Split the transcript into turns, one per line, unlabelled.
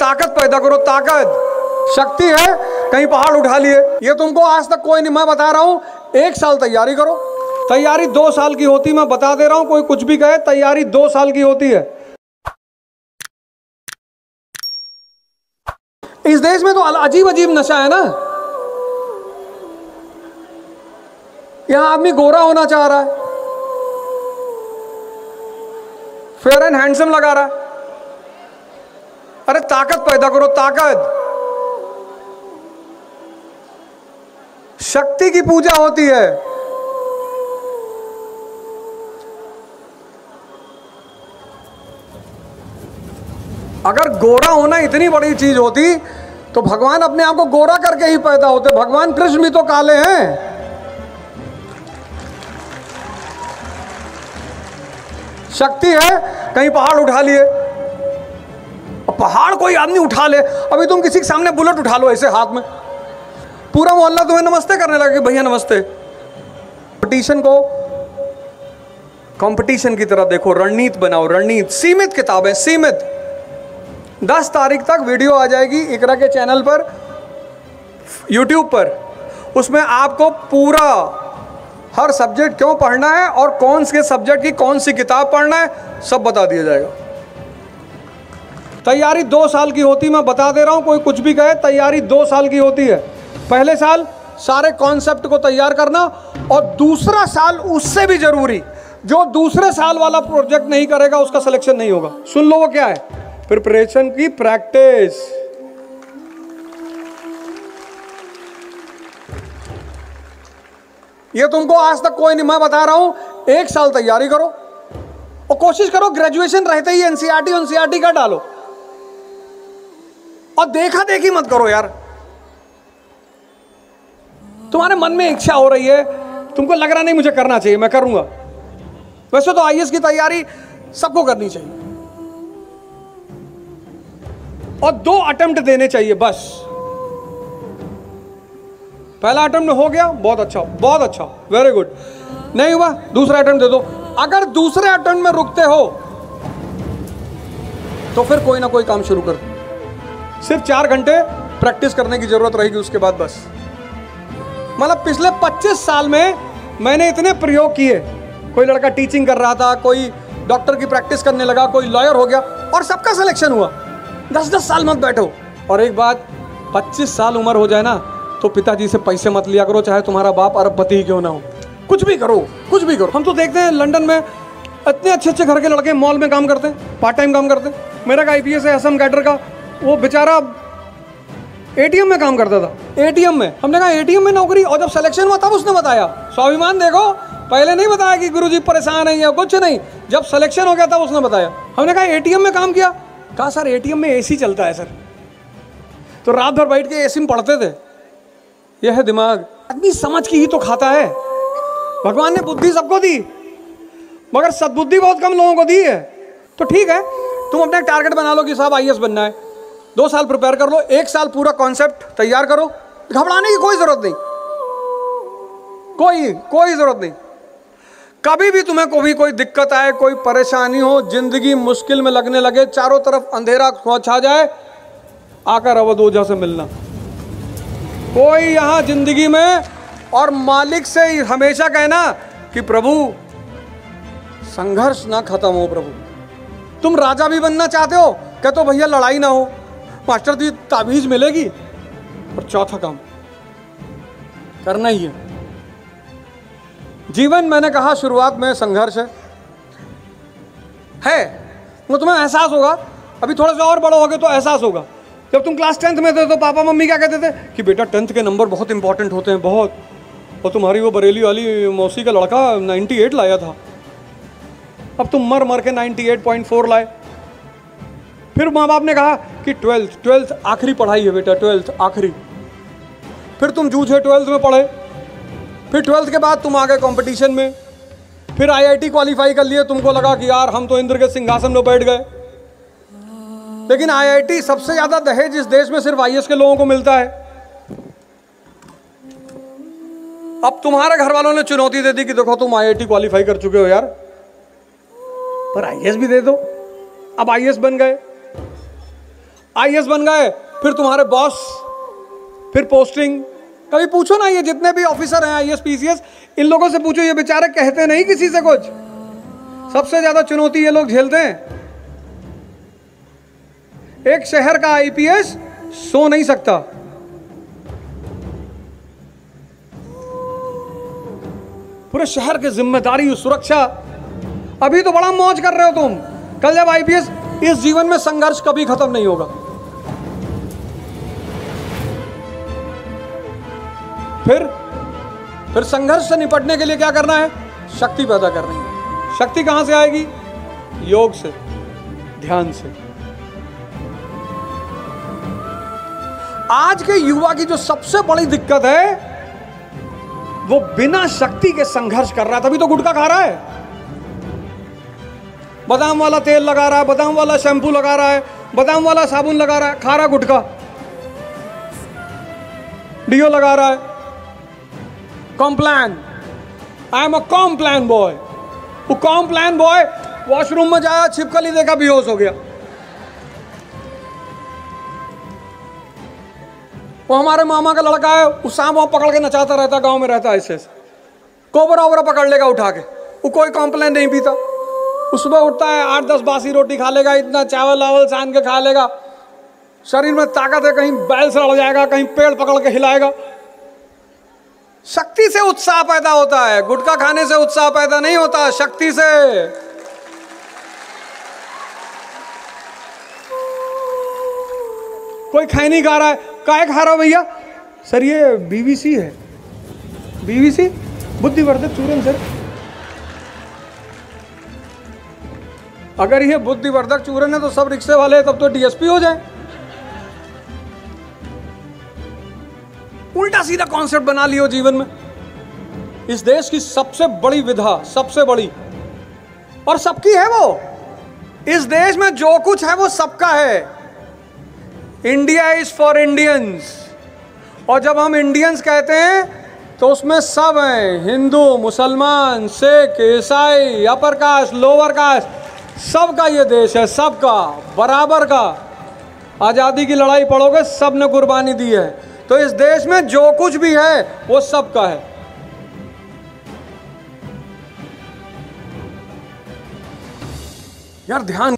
ताकत पैदा करो, ताकत। शक्ति है, कहीं पहाड़ उठा लिए। ये तुमको आज तक कोई नहीं, मैं बता रहा हूँ, एक साल तैयारी करो। तैयारी दो साल की होती, मैं बता दे रहा हूँ, कोई कुछ भी कहे, तैयारी दो साल की होती है। इस देश में तो अजीब अजीब नशा है ना? यहाँ आदमी गोरा होना चाह रहा है। फेयर एंड हैंडसम लगा रहा है। ताकत पैदा करो, ताकत। शक्ति की पूजा होती है। अगर गोरा होना इतनी बड़ी चीज़ होती तो भगवान अपने आप को गोरा करके ही पैदा होते। भगवान कृष्ण भी तो काले हैं। शक्ति है, कहीं पहाड़ उठा लिए। पहाड़ कोई आदमी उठा ले। अभी तुम किसी के सामने बुलेट उठा लो ऐसे हाथ में। पूरा मोहल्ला तुम्हें नमस्ते करने लगे भैया नमस्ते। कंपटीशन को कंपटीशन की तरह देखो, रणनीत बनाओ, रणनीत, सीमित किताबें, सीमित। दस तारीख तक वीडियो आ जाएगी इकरा के चैनल पर यूट्यूब पर। उसमें आपको पूरा, हर सब्जेक्ट क्यों पढ़ना है और कौन से सब्जेक्ट की कौन सी किताब पढ़ना है, सब बता दिया जाएगा। तैयारी दो साल की होती, मैं बता दे रहा हूँ, कोई कुछ भी कहे, तैयारी दो साल की होती है। पहले साल सारे कॉन्सेप्ट को तैयार करना और दूसरा साल उससे भी ज़रूरी, जो दूसरे साल वाला प्रोजेक्ट नहीं करेगा, उसका सिलेक्शन नहीं होगा। सुन लो वो क्या है? प्रिपरेशन की प्रैक्टिस ये तुमको आज तक कोई नहीं, मैं बता रहा हूँ, एक साल तैयारी करो और कोशिश करो ग्रेजुएशन रहते ही एनसीआरटी एनसीआरटी का डालो। और देखा देखी मत करो यार। तुम्हारे मन में इच्छा हो रही है, तुमको लग रहा नहीं मुझे करना चाहिए, मैं करूँगा। वैसे तो आईएएस की तैयारी सबको करनी चाहिए। और दो अटेम्प्ट देने चाहिए, बस। पहला अटेम्प्ट हो गया, बहुत अच्छा बहुत अच्छा वेरी गुड नहीं हुआ, दूसरा अटेम्प्ट दे दो। अगर दूसरे अटेम्प्ट में रुकते हो तो फिर कोई ना कोई काम शुरू कर दो। सिर्फ़ चार घंटे प्रैक्टिस करने की ज़रूरत रहेगी उसके बाद बस। मतलब पिछले 25 साल में मैंने इतने प्रयोग किए। कोई लड़का टीचिंग कर रहा था, कोई डॉक्टर की प्रैक्टिस करने लगा, कोई लॉयर हो गया, और सबका सिलेक्शन हुआ। दस दस साल मत बैठो। और एक बात, पच्चीस साल उम्र हो जाए ना तो पिताजी से पैसे मत लिया करो, चाहे तुम्हारा बाप अरबपति ही क्यों ना हो। कुछ भी करो, कुछ भी करो। हम तो देखते हैं लंदन में इतने अच्छे अच्छे घर के लड़के मॉल में काम करते हैं पार्ट टाइम काम करते हैं। मेरा का आई पी एस है असम कैडर का। वो बेचारा एटीएम में काम करता था। एटीएम में। हमने कहा एटीएम में नौकरी? और जब सिलेक्शन हुआ, तब उसने बताया। स्वाभिमान देखो, पहले नहीं बताया कि गुरुजी परेशान है या कुछ नहीं। जब सिलेक्शन हो गया, तब उसने बताया। हमने कहा एटीएम में काम किया? कहा, सर एटीएम में एसी चलता है, सर। तो रात भर बैठ के एसी में पढ़ते थे। यह है दिमाग। आदमी समझ की ही तो खाता है। भगवान ने बुद्धि सबको दी, मगर सद्बुद्धि बहुत कम लोगों को दी है। तो ठीक है, तुम अपना टारगेट बना लो कि साहब आई बनना है। दो साल प्रिपेयर कर लो, एक साल पूरा कॉन्सेप्ट तैयार करो। घबराने की कोई ज़रूरत नहीं। कोई कोई ज़रूरत नहीं। कभी भी तुम्हें कोई कोई दिक्कत आए, कोई परेशानी हो, ज़िंदगी मुश्किल में लगने लगे, चारों तरफ़ अंधेरा छा जाए, आकर अवध ओझा से मिलना। कोई यहाँ ज़िंदगी में और मालिक से हमेशा कहना कि प्रभु, संघर्ष ना खत्म हो प्रभु। तुम राजा भी बनना चाहते हो क्या तो भैया लड़ाई ना हो। मास्टर जी ताबीज मिलेगी और चौथा काम करना ही है। जीवन, मैंने कहा, शुरुआत में संघर्ष है। है, वो तुम्हें एहसास होगा। अभी थोड़ा सा और बड़ा हो गए तो एहसास होगा। जब तुम क्लास टेंथ में थे तो पापा, मम्मी क्या कहते थे? कि बेटा टेंथ के नंबर बहुत इंपॉर्टेंट होते हैं, बहुत। और तुम्हारी वो बरेली वाली मौसी का लड़का 98 लाया था। अब तुम मर मर के 98.4 लाए। फिर माँ बाप ने कहा कि ट्वेल्थ ट्वेल्थ आखिरी पढ़ाई है बेटा, ट्वेल्थ आखिरी। फिर तुम जूझे ट्वेल्थ में पढ़े। फिर ट्वेल्थ के बाद तुम आ गए कॉम्पिटिशन में। फिर आईआईटी क्वालिफाई कर लिए, तुमको लगा कि यार हम तो इंद्र के सिंहासन में बैठ गए। लेकिन आईआईटी सबसे ज़्यादा दहेज इस देश में सिर्फ़ आईएएस के लोगों को मिलता है। अब तुम्हारे घर वालों ने चुनौती दे दी कि देखो तुम आईआईटी क्वालिफाई कर चुके हो यार। पर आईएएस भी दे दो। अब आईएएस बन गए। आईएएस बन गए, फिर तुम्हारे बॉस फिर पोस्टिंग कभी पूछो ना ये, जितने भी ऑफिसर हैं आईएएस पीसीएस इन लोगों से पूछो, ये बेचारे कहते नहीं किसी से कुछ। सबसे ज़्यादा चुनौती ये लोग झेलते हैं। एक शहर का आईपीएस सो नहीं सकता। पूरे शहर की ज़िम्मेदारी, सुरक्षा। अभी तो बड़ा मौज कर रहे हो तुम। कल जब आईपीएस इस जीवन में संघर्ष कभी खत्म नहीं होगा। फिर फिर संघर्ष से निपटने के लिए क्या करना है? शक्ति पैदा करनी है। शक्ति कहाँ से आएगी? योग से, ध्यान से। आज के युवा की जो सबसे बड़ी दिक्कत है, वो बिना शक्ति के संघर्ष कर रहा है, तभी तो गुटखा खा रहा है। बादाम वाला तेल लगा रहा है, बादाम वाला शैम्पू लगा रहा है, बादाम वाला साबुन लगा रहा है, खा रहा गुटखा। डिओ लगा रहा है। Complan I am a Complan boy वो कॉम्प्लान बॉय वॉशरूम में जाया, छिपकली देखा, बेहोश हो गया। वो हमारे मामा का लड़का है, वो सांप वहाँ पकड़ के नचाता रहता, गाँव में रहता है ऐसे। कोबरा वोबरा पकड़ लेगा, उठा के। वो कोई कॉम्प्लेन नहीं पीता। उसमें उठता है, आठ दस बासी रोटी खा लेगा, इतना चावल वावल सान के खा लेगा। शरीर में ताकत है, कहीं बैल से लड़ जाएगा, कहीं पेड़ पकड़ के हिलाएगा। शक्ति से उत्साह पैदा होता है। गुटखा खाने से उत्साह पैदा नहीं होता, शक्ति से। कोई खाई नहीं खा रहा है। काय खा रहा भैया? सर, ये बीवीसी है। बीवीसी बुद्धिवर्धक चूरन, सर। अगर ये बुद्धिवर्धक चूरन है तो सब रिक्शे वाले तब तो डीएसपी हो जाए। उल्टा सीधा कॉन्सेप्ट बना लियो जीवन में। इस देश की सबसे बड़ी विधा, सबसे बड़ी, और सबकी है वो। इस देश में जो कुछ है वो सबका है। इंडिया इज़ फॉर इंडियंस और जब हम इंडियंस कहते हैं तो उसमें सब हैं। हिंदू, मुसलमान, सिख, ईसाई अपर कास्ट लोअर कास्ट सबका ये देश है, सबका, बराबर का। आज़ादी की लड़ाई पढ़ोगे सबने कुर्बानी दी है। तो इस देश में जो कुछ भी है वो सबका है। यार ध्यान